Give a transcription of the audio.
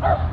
Oh!